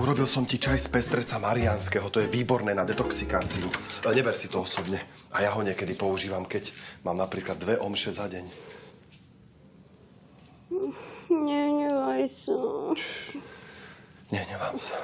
Urobil som ti čaj z pestreca marianského, to je výborné na detoxikáciu. E, neber si to osobne. A ja ho niekedy používam, keď mám napríklad dve omše za deň. Nehnevaj sa. Nenevam sa.